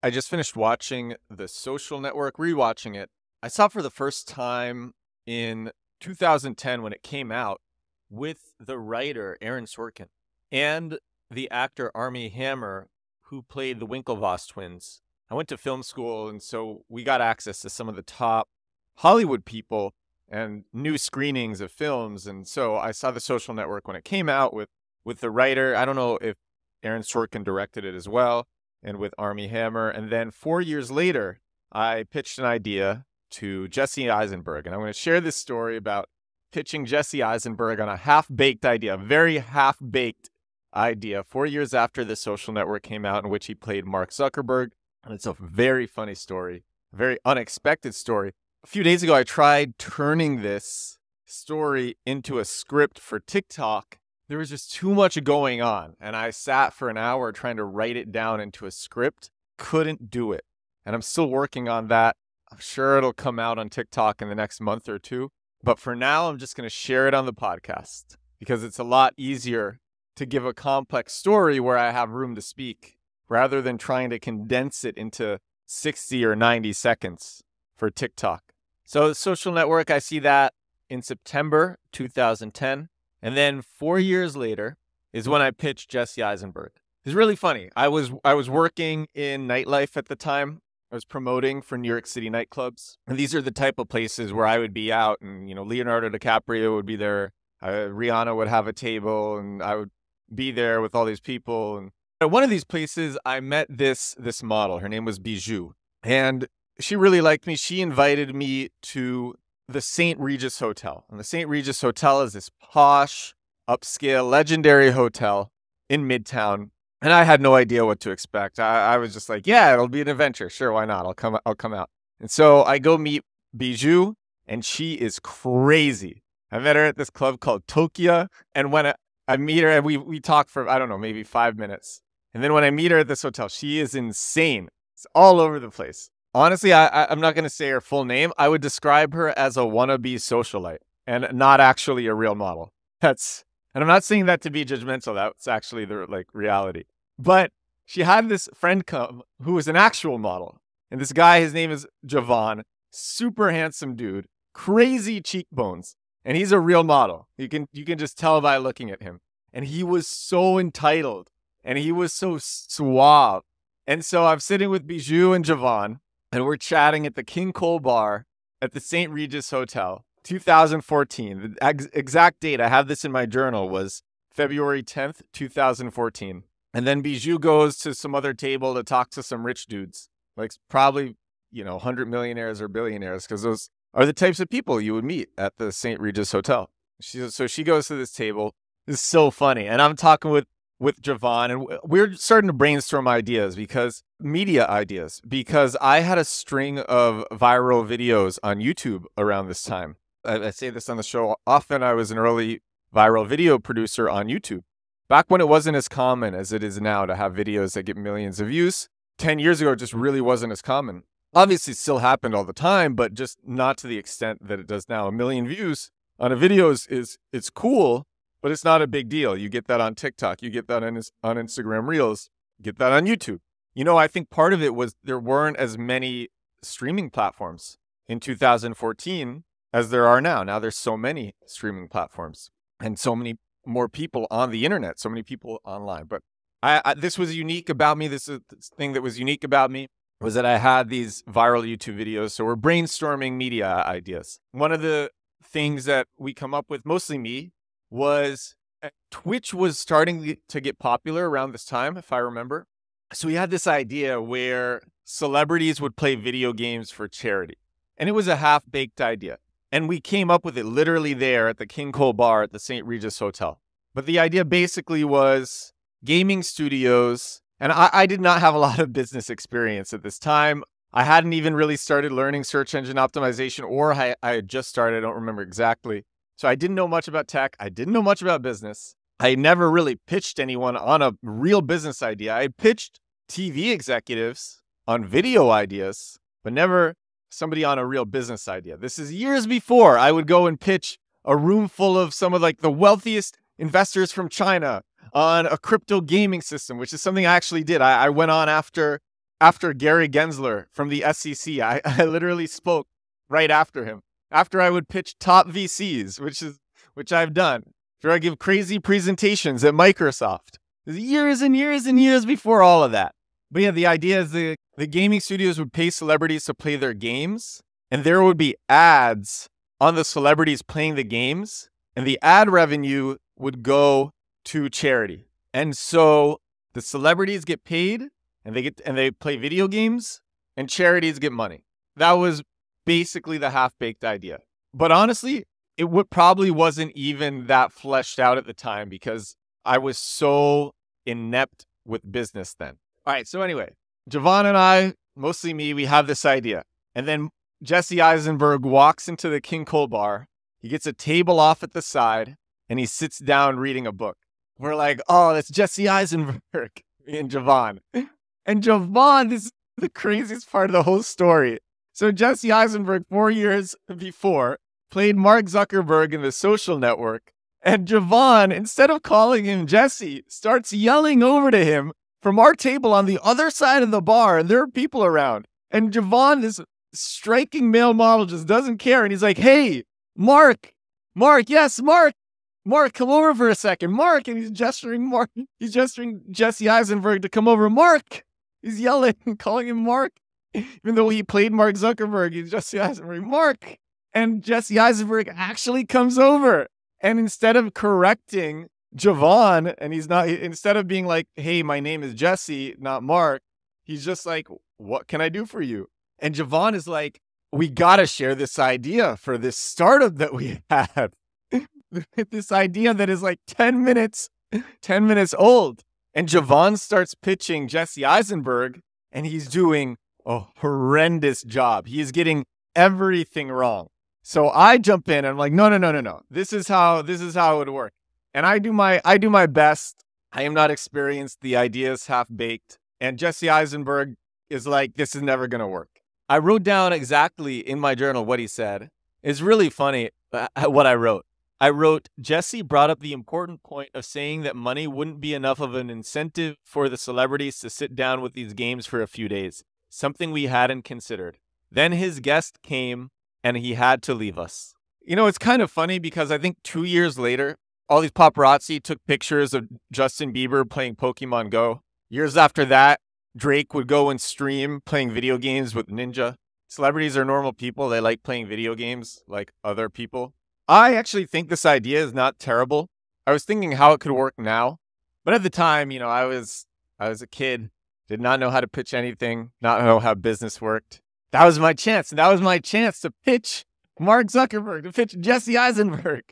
I just finished watching The Social Network, rewatching it. I saw it for the first time in 2010 when it came out with the writer Aaron Sorkin and the actor Armie Hammer, who played the Winklevoss twins. I went to film school, and so we got access to some of the top Hollywood people and new screenings of films. And so I saw The Social Network when it came out with with the writer. I don't know if Aaron Sorkin directed it as well and with Armie Hammer. And then four years later, I pitched an idea to Jesse Eisenberg. And I'm going to share this story about pitching Jesse Eisenberg on a half baked idea, a very half baked idea, four years after the social network came out, in which he played Mark Zuckerberg. And it's a very funny story, a very unexpected story. A few days ago, I tried turning this story into a script for TikTok there was just too much going on. And I sat for an hour trying to write it down into a script, couldn't do it. And I'm still working on that. I'm sure it'll come out on TikTok in the next month or two. But for now, I'm just going to share it on the podcast because it's a lot easier to give a complex story where I have room to speak rather than trying to condense it into 60 or 90 seconds for TikTok. So, the social network, I see that in September 2010. And then four years later is when I pitched Jesse Eisenberg. It's really funny. I was I was working in nightlife at the time. I was promoting for New York City nightclubs, and these are the type of places where I would be out, and you know Leonardo DiCaprio would be there, uh, Rihanna would have a table, and I would be there with all these people. And at one of these places, I met this this model. Her name was Bijou, and she really liked me. She invited me to the St. Regis Hotel. And the St. Regis Hotel is this posh, upscale, legendary hotel in Midtown. And I had no idea what to expect. I, I, was just like, yeah, it'll be an adventure. Sure, why not? I'll come I'll come out. And so I go meet Bijou, and she is crazy. I met her at this club called Tokyo. And when I, I meet her, and we we talk for, I don't know, maybe five minutes. And then when I meet her at this hotel, she is insane. It's all over the place. Honestly, I, I am not going to say her full name. I would describe her as a wannabe socialite and not actually a real model. That's and I'm not saying that to be judgmental. That's actually the like reality. But she had this friend come who was an actual model, and this guy, his name is Javon, super handsome dude, crazy cheekbones, and he's a real model. You can you can just tell by looking at him. And he was so entitled, and he was so suave. And so I'm sitting with Bijou and Javon, and we're chatting at the King Cole Bar at the St. Regis Hotel, 2014. The ex- exact date, I have this in my journal, was February 10th, 2014. And then Bijou goes to some other table to talk to some rich dudes, like probably, you know, 100 millionaires or billionaires, because those are the types of people you would meet at the St. Regis Hotel. She, so she goes to this table. Is so funny. And I'm talking with with Javon, and we're starting to brainstorm ideas because media ideas. Because I had a string of viral videos on YouTube around this time. I, I say this on the show often. I was an early viral video producer on YouTube. Back when it wasn't as common as it is now to have videos that get millions of views, 10 years ago, it just really wasn't as common. Obviously, it still happened all the time, but just not to the extent that it does now. A million views on a video is, is it's cool, but it's not a big deal. You get that on TikTok, you get that on, on Instagram Reels, get that on YouTube. You know, I think part of it was there weren't as many streaming platforms in 2014 as there are now. Now there's so many streaming platforms and so many more people on the internet, so many people online. But I, I this was unique about me. This is this thing that was unique about me was that I had these viral YouTube videos. So we're brainstorming media ideas. One of the things that we come up with, mostly me, was uh, Twitch was starting to get popular around this time, if I remember. So we had this idea where celebrities would play video games for charity. And it was a half baked idea. And we came up with it literally there at the King Cole Bar at the St. Regis Hotel. But the idea basically was gaming studios. And I, I did not have a lot of business experience at this time. I hadn't even really started learning search engine optimization, or I, I had just started. I don't remember exactly. So I didn't know much about tech. I didn't know much about business. I never really pitched anyone on a real business idea. I pitched TV executives on video ideas, but never somebody on a real business idea. This is years before I would go and pitch a room full of some of like the wealthiest investors from China on a crypto gaming system, which is something I actually did. I, I went on after after Gary Gensler from the SEC. I, I literally spoke right after him. After I would pitch top VCs, which is which I've done. After I give crazy presentations at Microsoft. Years and years and years before all of that. But yeah, the idea is the, the gaming studios would pay celebrities to play their games, and there would be ads on the celebrities playing the games, and the ad revenue would go to charity. And so the celebrities get paid and they get and they play video games and charities get money. That was basically the half-baked idea. But honestly, it would probably wasn't even that fleshed out at the time because I was so inept with business then. All right, so anyway, Javon and I, mostly me, we have this idea. And then Jesse Eisenberg walks into the King Cole bar. He gets a table off at the side and he sits down reading a book. We're like, oh, that's Jesse Eisenberg and Javon. And Javon, this is the craziest part of the whole story. So Jesse Eisenberg, four years before, played Mark Zuckerberg in the social network. And Javon, instead of calling him Jesse, starts yelling over to him from our table on the other side of the bar, and there are people around. And Javon, this striking male model, just doesn't care. And he's like, hey, Mark, Mark, yes, Mark, Mark, come over for a second. Mark. And he's gesturing Mark. He's gesturing Jesse Eisenberg to come over. Mark. He's yelling, calling him Mark. Even though he played Mark Zuckerberg, he's Jesse Eisenberg. Mark. And Jesse Eisenberg actually comes over. And instead of correcting Javon, and he's not, instead of being like, hey, my name is Jesse, not Mark, he's just like, what can I do for you? And Javon is like, we got to share this idea for this startup that we have. this idea that is like 10 minutes 10 minutes old and Javon starts pitching Jesse Eisenberg and he's doing a horrendous job. He is getting everything wrong. So I jump in and I'm like, no, no, no, no, no. This is how this is how it would work. And I do my I do my best. I am not experienced. The idea is half baked. And Jesse Eisenberg is like, this is never gonna work. I wrote down exactly in my journal what he said. It's really funny uh, what I wrote. I wrote, Jesse brought up the important point of saying that money wouldn't be enough of an incentive for the celebrities to sit down with these games for a few days, something we hadn't considered. Then his guest came and he had to leave us. You know, it's kind of funny because I think two years later, all these paparazzi took pictures of Justin Bieber playing Pokemon Go. Years after that, Drake would go and stream playing video games with Ninja. Celebrities are normal people. They like playing video games like other people. I actually think this idea is not terrible. I was thinking how it could work now, but at the time, you know, I was I was a kid, did not know how to pitch anything, not know how business worked. That was my chance. That was my chance to pitch Mark Zuckerberg, to pitch Jesse Eisenberg.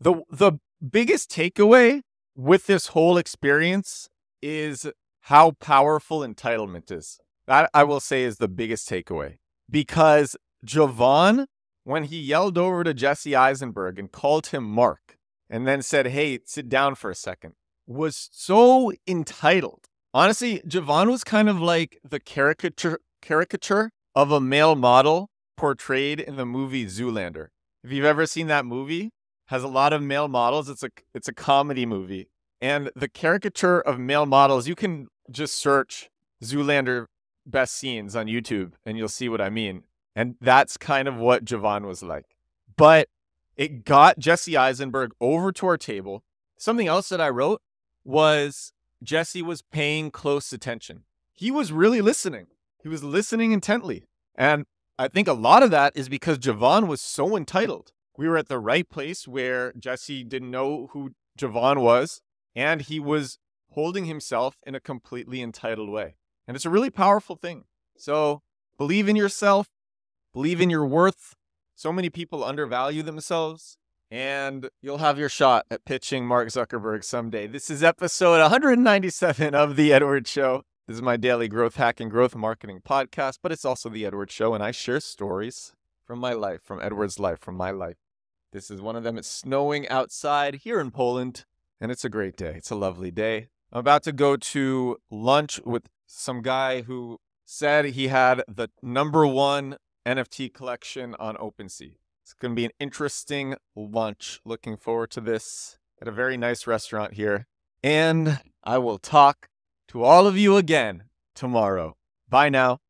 The the biggest takeaway with this whole experience is how powerful entitlement is. That I will say is the biggest takeaway. Because Javon when he yelled over to Jesse Eisenberg and called him Mark and then said, Hey, sit down for a second, was so entitled. Honestly, Javon was kind of like the caricature caricature of a male model portrayed in the movie Zoolander. If you've ever seen that movie, has a lot of male models. It's a it's a comedy movie. And the caricature of male models, you can just search Zoolander best scenes on YouTube and you'll see what I mean. And that's kind of what Javon was like. But it got Jesse Eisenberg over to our table. Something else that I wrote was Jesse was paying close attention. He was really listening. He was listening intently. And I think a lot of that is because Javon was so entitled. We were at the right place where Jesse didn't know who Javon was, and he was holding himself in a completely entitled way. And it's a really powerful thing. So believe in yourself, Believe in your worth. So many people undervalue themselves, and you'll have your shot at pitching Mark Zuckerberg someday. This is episode 197 of The Edward Show. This is my daily growth hack and growth marketing podcast, but it's also The Edward Show, and I share stories from my life, from Edward's life, from my life. This is one of them. It's snowing outside here in Poland, and it's a great day. It's a lovely day. I'm about to go to lunch with some guy who said he had the number one NFT collection on OpenSea. It's going to be an interesting lunch. Looking forward to this at a very nice restaurant here. And I will talk to all of you again tomorrow. Bye now.